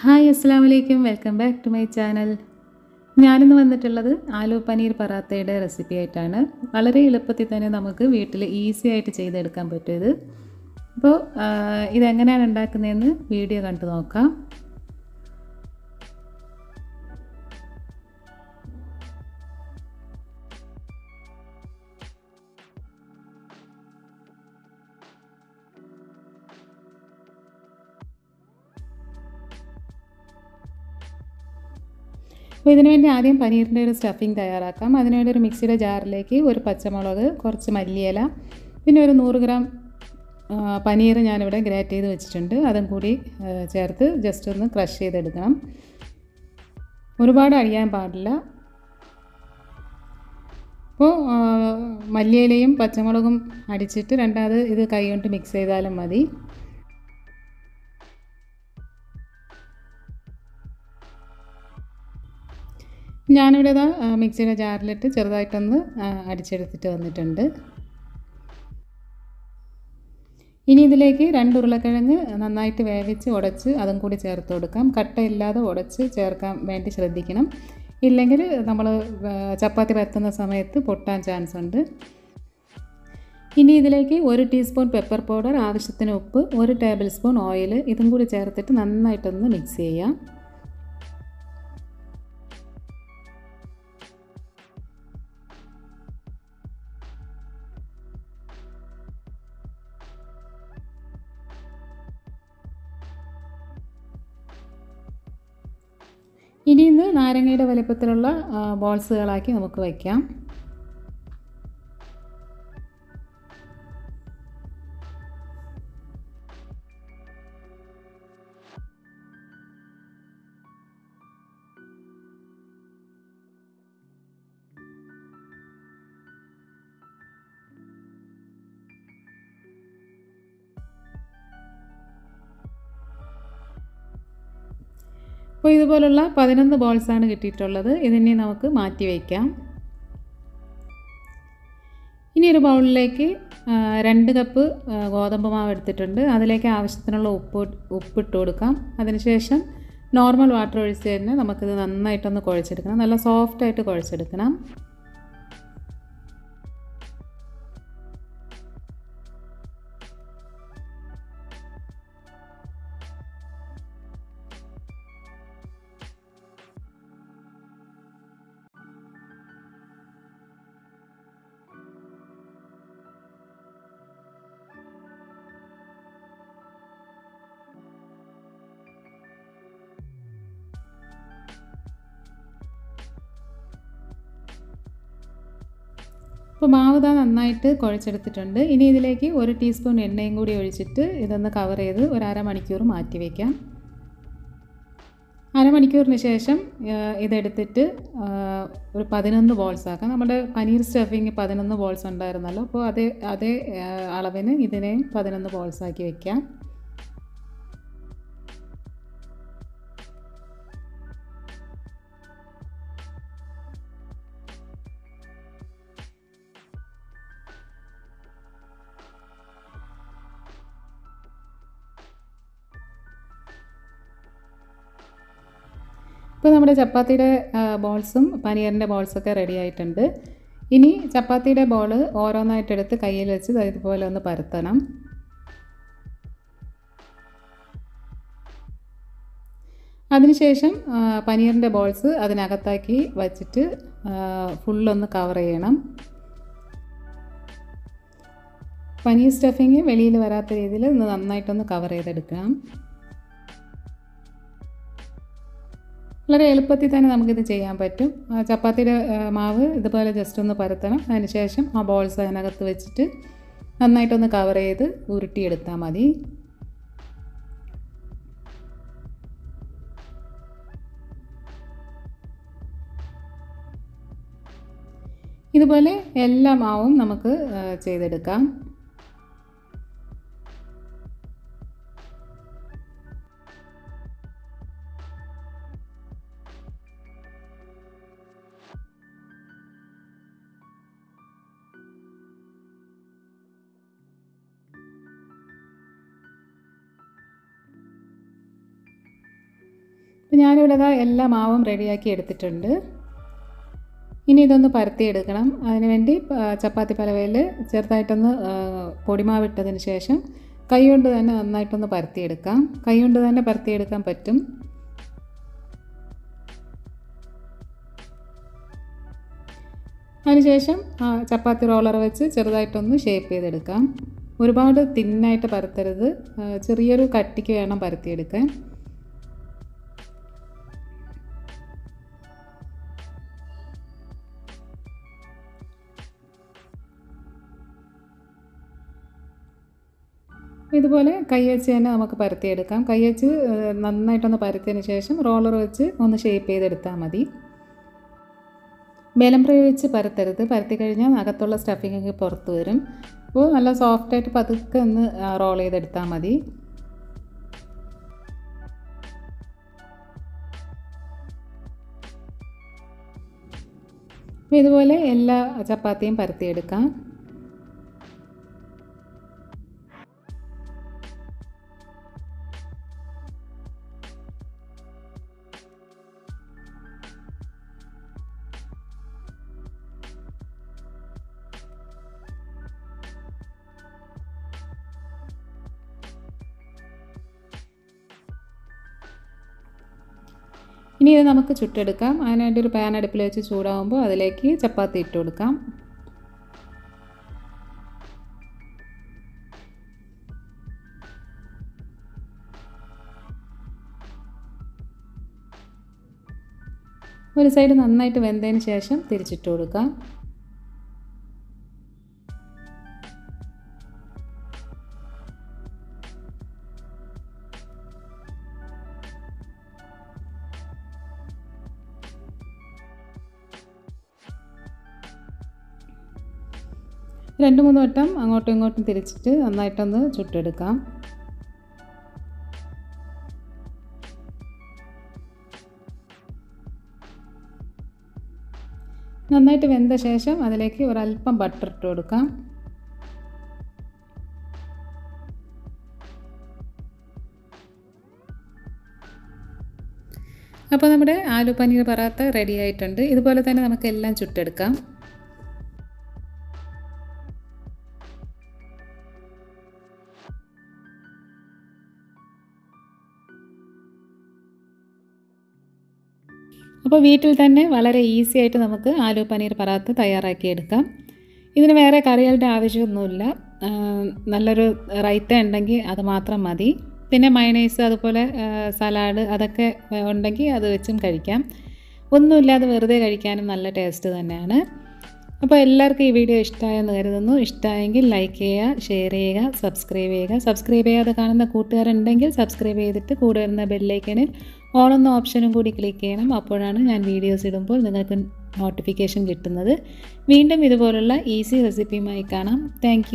Hi അസ്സാം വലൈക്കും welcome back to my channel. ഞാനിന്ന് വന്നിട്ടുള്ളത് ആലു പനീർ പറാത്തയുടെ റെസിപ്പി ആയിട്ടാണ്. വളരെ എളുപ്പത്തിൽ തന്നെ നമുക്ക് വീട്ടിൽ ഈസി ആയിട്ട് ചെയ്തെടുക്കാൻ പറ്റും ഇത്. അപ്പോൾ ഇതെങ്ങനെയാണ് ഉണ്ടാക്കുന്നതെന്ന് വീഡിയോ കണ്ടു നോക്കാം. അപ്പോൾ ഇതിനു വേണ്ടി ആദ്യം പനീറിന്റെ ഒരു സ്റ്റഫിങ് തയ്യാറാക്കാം. അതിനുവേണ്ടി ഒരു മിക്സിയുടെ ജാറിലേക്ക് ഒരു പച്ചമുളക് കുറച്ച് മല്ലിയില പിന്നെ ഒരു നൂറ് ഗ്രാം പനീർ ഞാനിവിടെ ഗ്രേറ്റ് ചെയ്ത് വെച്ചിട്ടുണ്ട്. അതും കൂടി ചേർത്ത് ജസ്റ്റ് ഒന്ന് ക്രഷ് ചെയ്തെടുക്കണം. ഒരുപാട് അഴിയാൻ പാടില്ല. അപ്പോൾ മല്ലിയിലയും പച്ചമുളകും അടിച്ചിട്ട് രണ്ടാമത് ഇത് കൈ കൊണ്ട് മിക്സ് ചെയ്താലും മതി. ഞാനിവിടെ ഇതാ മിക്സിയുടെ ജാറിലിട്ട് ചെറുതായിട്ടൊന്ന് അടിച്ചെടുത്തിട്ട് വന്നിട്ടുണ്ട്. ഇനി ഇതിലേക്ക് രണ്ട് ഉരുളക്കിഴങ്ങ് നന്നായിട്ട് വേവിച്ച് ഉടച്ച് അതും കൂടി ചേർത്ത് കൊടുക്കാം. കട്ടയില്ലാതെ ഉടച്ച് ചേർക്കാൻ വേണ്ടി ശ്രദ്ധിക്കണം. ഇല്ലെങ്കിൽ നമ്മൾ ചപ്പാത്തി പരത്തുന്ന സമയത്ത് പൊട്ടാൻ ചാൻസ് ഉണ്ട്. ഇനി ഇതിലേക്ക് ഒരു ടീസ്പൂൺ പെപ്പർ പൗഡർ ആവശ്യത്തിന് ഉപ്പ് ഒരു ടേബിൾ സ്പൂൺ ഓയിൽ ഇതും കൂടി ചേർത്തിട്ട് നന്നായിട്ടൊന്ന് മിക്സ് ചെയ്യാം. നാരങ്ങയുടെ വലിപ്പത്തിലുള്ള ബോൾസുകളാക്കി നമുക്ക് വയ്ക്കാം. അപ്പോൾ ഇതുപോലുള്ള പതിനൊന്ന് ബോൾസാണ് കിട്ടിയിട്ടുള്ളത്. ഇതിനെ നമുക്ക് മാറ്റി വയ്ക്കാം. ഇനി ഒരു ബൗളിലേക്ക് രണ്ട് കപ്പ് ഗോതമ്പ് മാവ് എടുത്തിട്ടുണ്ട്. അതിലേക്ക് ആവശ്യത്തിനുള്ള ഉപ്പ് ഉപ്പിട്ട് കൊടുക്കാം. അതിനുശേഷം നോർമൽ വാട്ടർ ഒഴിച്ച് തന്നെ നമുക്കിത് നന്നായിട്ടൊന്ന് കുഴച്ചെടുക്കണം. നല്ല സോഫ്റ്റായിട്ട് കുഴച്ചെടുക്കണം. അപ്പോൾ മാവ് താ നന്നായിട്ട് കുഴച്ചെടുത്തിട്ടുണ്ട്. ഇനി ഇതിലേക്ക് ഒരു ടീസ്പൂൺ എണ്ണയും കൂടി ഒഴിച്ചിട്ട് ഇതൊന്ന് കവർ ചെയ്ത് ഒരു അരമണിക്കൂർ മാറ്റി വയ്ക്കാം അരമണിക്കൂറിന് ശേഷം ഇതെടുത്തിട്ട് ഒരു പതിനൊന്ന് ബോൾസ് ആക്കാം. നമ്മുടെ പനീർ സ്റ്റഫിങ് പതിനൊന്ന് ബോൾസ് ഉണ്ടായിരുന്നല്ലോ. അപ്പോൾ അതേ അതേ അളവിന് ഇതിനെയും പതിനൊന്ന് ബോൾസ് ആക്കി വയ്ക്കാം ഇപ്പോൾ നമ്മുടെ ചപ്പാത്തിയുടെ ബോൾസും പനീറിന്റെ ബോൾസൊക്കെ റെഡി ആയിട്ടുണ്ട്. ഇനി ചപ്പാത്തിയുടെ ബോൾ ഓരോന്നായിട്ട് എടുത്ത് കയ്യിൽ വെച്ച് ഇതുപോലെ ഒന്ന് പരത്തണം. അതിനുശേഷം പനീറിന്റെ ബോൾസ് അതിനകത്താക്കി വച്ചിട്ട് ഫുള്ളൊന്ന് കവർ ചെയ്യണം. പനീർ സ്റ്റഫിങ് വെളിയിൽ വരാത്ത രീതിയിൽ ഒന്ന് നന്നായിട്ടൊന്ന് കവർ ചെയ്തെടുക്കണം. വളരെ എളുപ്പത്തിൽ തന്നെ നമുക്കിത് ചെയ്യാൻ പറ്റും. ചപ്പാത്തിയുടെ മാവ് ഇതുപോലെ ജസ്റ്റ് ഒന്ന് പരത്തണം. അതിനുശേഷം ആ ബോൾസ് അതിനകത്ത് വെച്ചിട്ട് നന്നായിട്ടൊന്ന് കവർ ചെയ്ത് ഉരുട്ടിയെടുത്താൽ മതി. ഇതുപോലെ എല്ലാ മാവും നമുക്ക് ചെയ്തെടുക്കാം. അപ്പോൾ ഞാനിവിടെ ഇതാ എല്ലാ മാവും റെഡിയാക്കി എടുത്തിട്ടുണ്ട്. ഇനി ഇതൊന്ന് പരത്തിയെടുക്കണം അതിനുവേണ്ടി ചപ്പാത്തി പലവയിൽ ചെറുതായിട്ടൊന്ന് പൊടിമാവിട്ടതിന് ശേഷം കൈകൊണ്ട് തന്നെ നന്നായിട്ടൊന്ന് പരത്തിയെടുക്കാം കൈ കൊണ്ട് തന്നെ പരത്തിയെടുക്കാൻ പറ്റും. അതിനുശേഷം ചപ്പാത്തി റോളർ വെച്ച് ചെറുതായിട്ടൊന്ന് ഷേപ്പ് ചെയ്തെടുക്കാം. ഒരുപാട് തിന്നായിട്ട് പരത്തരുത്. ചെറിയൊരു കട്ടിക്ക് വേണം പരത്തിയെടുക്കാൻ. ഇതുപോലെ കൈ തന്നെ നമുക്ക് പരത്തിയെടുക്കാം. കൈ നന്നായിട്ടൊന്ന് പരത്തിയതിന് ശേഷം റോളർ വെച്ച് ഒന്ന് ഷേപ്പ് ചെയ്തെടുത്താൽ മതി. ബലം പ്രയോഗിച്ച് പരത്തരുത്. പരത്തി കഴിഞ്ഞാൽ അകത്തുള്ള സ്റ്റഫിംഗ് ഒക്കെ പുറത്ത് വരും. അപ്പോൾ നല്ല സോഫ്റ്റായിട്ട് പതുക്കെ ഒന്ന് റോൾ ചെയ്തെടുത്താൽ മതി. ഇതുപോലെ എല്ലാ ചപ്പാത്തിയും പരത്തിയെടുക്കാം. ഇനി ഇത് നമുക്ക് ചുട്ടെടുക്കാം. അതിനായിട്ട് ഒരു പാൻ അടുപ്പിൽ വെച്ച് ചൂടാവുമ്പോൾ അതിലേക്ക് ചപ്പാത്തി ഇട്ട് കൊടുക്കാം. ഒരു സൈഡ് നന്നായിട്ട് വെന്തതിന് ശേഷം തിരിച്ചിട്ട് കൊടുക്കാം. രണ്ട് മൂന്ന് വട്ടം അങ്ങോട്ടും ഇങ്ങോട്ടും തിരിച്ചിട്ട് നന്നായിട്ടൊന്ന് ചുട്ടെടുക്കാം. നന്നായിട്ട് വെന്ത ശേഷം അതിലേക്ക് ഒരല്പം ബട്ടർ ഇട്ട് കൊടുക്കാം. അപ്പോൾ നമ്മുടെ ആലു പനീർ പറാത്ത റെഡി ആയിട്ടുണ്ട്. ഇതുപോലെ തന്നെ നമുക്ക് എല്ലാം ചുട്ടെടുക്കാം. അപ്പോൾ വീട്ടിൽ തന്നെ വളരെ ഈസി ആയിട്ട് നമുക്ക് ആലു പനീർ പറാത്ത് തയ്യാറാക്കിയെടുക്കാം ഇതിന് വേറെ കറികളുടെ ആവശ്യമൊന്നുമില്ല. നല്ലൊരു റൈത്ത ഉണ്ടെങ്കിൽ അത് മാത്രം മതി. പിന്നെ മയണൈസ് അതുപോലെ സലാഡ് അതൊക്കെ ഉണ്ടെങ്കിൽ അത് വെച്ചും കഴിക്കാം. ഒന്നുമില്ലാതെ വെറുതെ കഴിക്കാനും നല്ല ടേസ്റ്റ് തന്നെയാണ്. അപ്പോൾ എല്ലാവർക്കും ഈ വീഡിയോ ഇഷ്ടമായെന്ന് കരുതുന്നു. ഇഷ്ടമായെങ്കിൽ ലൈക്ക് ചെയ്യുക ഷെയർ ചെയ്യുക സബ്സ്ക്രൈബ് ചെയ്യുക. സബ്സ്ക്രൈബ് ചെയ്യാതെ കാണുന്ന കൂട്ടുകാരുണ്ടെങ്കിൽ സബ്സ്ക്രൈബ് ചെയ്തിട്ട് കൂടെ വരുന്ന ബെല്ലൈക്കനിൽ ഓൾ എന്ന ഓപ്ഷനും കൂടി ക്ലിക്ക് ചെയ്യണം. അപ്പോഴാണ് ഞാൻ വീഡിയോസ് ഇടുമ്പോൾ നിങ്ങൾക്ക് നോട്ടിഫിക്കേഷൻ കിട്ടുന്നത്. വീണ്ടും ഇതുപോലുള്ള ഈസി റെസിപ്പിയുമായി കാണാം. താങ്ക്